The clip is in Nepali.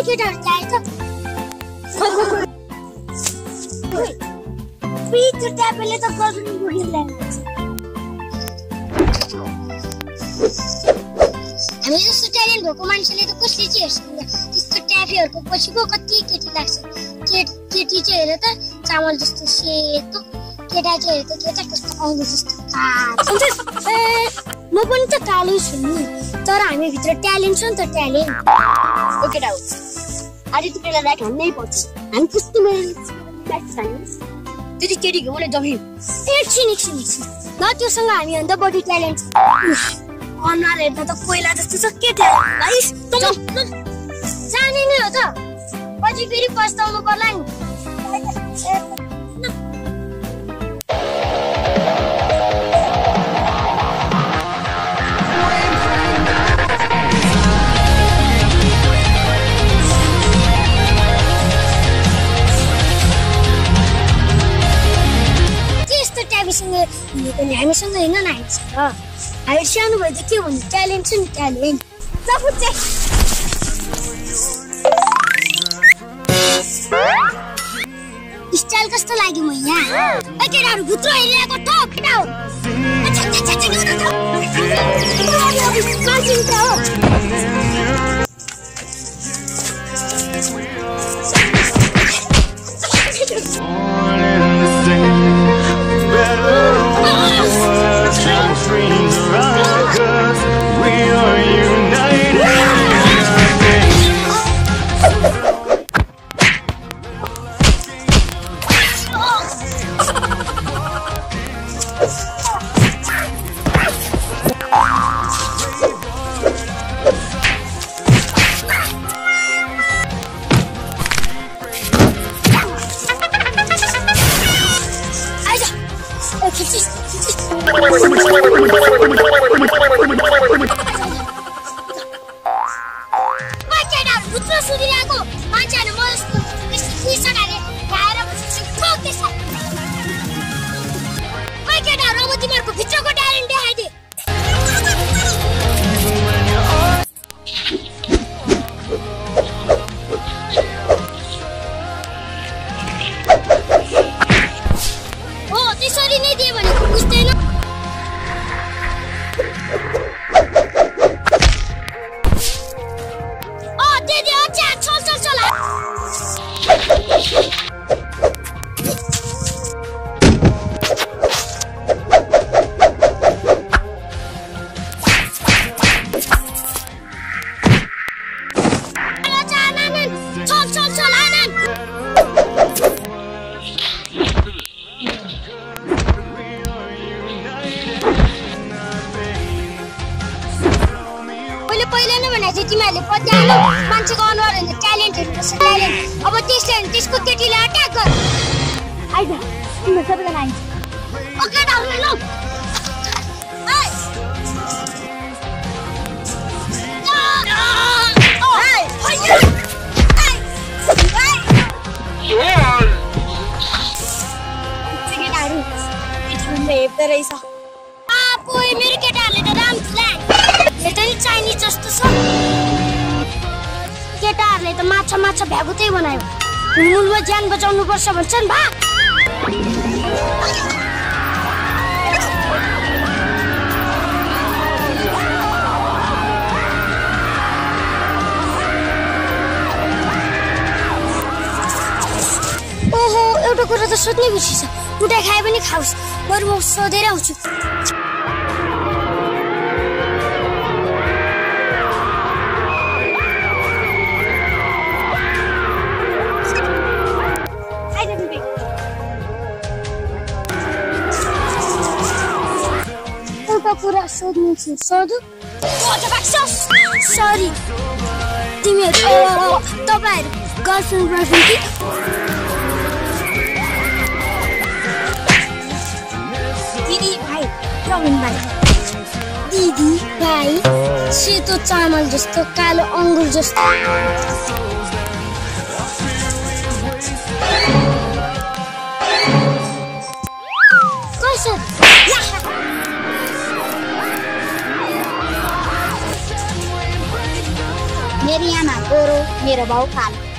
त उही त्यो ट्यापेले त गर्नु बुढी ल्याएको हामी जस्तो ट्यालेन्ट भएको मान्छेले त कसले चाहिँ हेर्छ त्यस्तो ट्याफेहरूको पछिको कति केटी लाग्छ केट केटी चाहिँ हेर त चामल जस्तो सेतो केटा चाहिँ हेर त केटा कस्तो अङ्गु जस्तो म पनि त कालै छु नि तर हामीभित्र ट्यालेन्ट छ नि त ट्यालेन्ट ओके डाउ आज तिमीलाई लाइक हान्नै पर्छ हामी कस्तो त्यति केटी घुमाउने जमिन एकछिन एकछिन एकछिन ल त्योसँग हामी अन्त बढी ट्यालेन्ट अनुहार हेर्दा त कोइला जस्तो छ केटा जाने नै हो त पछि फेरि पस्ताउनु पर्ला नि हामीसँग हामी सानो के भन्नु ट्यालेन्ट छ नि ट्यालेन्ट स्टाइल कस्तो लाग्यो म यहाँ केटाहरू भित्र हेरिरहेको टप केटा अच्छा, अच्छा, अच्छा, dreams are ours, we are yours. तिमीहरूको भित्रको ट्यालेन्ट देखाइदिए हो त्यसरी नै दियो भने बुझ्दैन अँ थिएँ तिमीहरूले मान्छेको अनुहार होइन ट्यालेन्ट हेर्नुपर्छ ट्यालेन्ट। अब त्यसले त्यसको केटीले अट्याक गर आइज सबैजना आइज। ओके डाउन लौ केटाहरू केटीहरूले हेप्दो रहेछ। केटाहरूले त माछा माछा भ्यागुतै बनायो। हुलमुलमा ज्यान बचाउनु पर्छ भन्छन् भा। ओहो एउटा कुरा त सोध्नै खुसी छ कुटाइ खाए पनि खाओस्। बरु म सोधेर आउँछु। एउटा कुरा सोध्नु थियो सोधु सरी तिमीहरू तपाईँहरू गर्लफ्रेन्ड बोयफ्रेन्ड कि दिदी भाइ प्रवीण भाइ दिदी भाइ सेतो चामल जस्तो कालो अङ्गुर जस्तो कसो मेरो आमा गोरो मेरो भाउ खानु